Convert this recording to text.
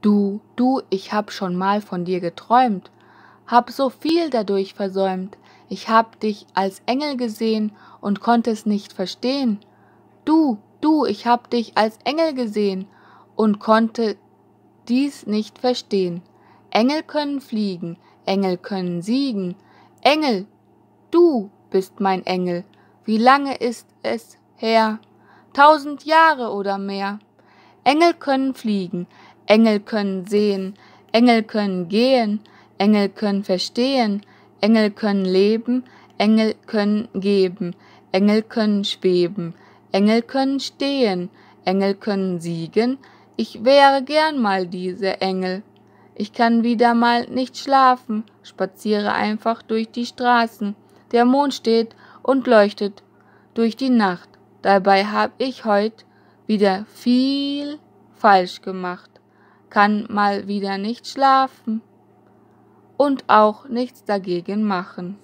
Du, du, ich hab schon mal von dir geträumt, hab so viel dadurch versäumt, ich hab dich als Engel gesehen und konnte es nicht verstehen. Du, du, ich hab dich als Engel gesehen und konnte dies nicht verstehen. Engel können fliegen, Engel können siegen. Engel, du bist mein Engel. Wie lange ist es her? Tausend Jahre oder mehr. Engel können fliegen, Engel können sehen, Engel können gehen, Engel können verstehen, Engel können leben, Engel können geben, Engel können schweben, Engel können stehen, Engel können siegen, ich wäre gern mal diese Engel. Ich kann wieder mal nicht schlafen, spaziere einfach durch die Straßen. Der Mond steht und leuchtet durch die Nacht. Dabei hab ich heut wieder viel falsch gemacht kann mal wieder nicht schlafen und auch nichts dagegen machen.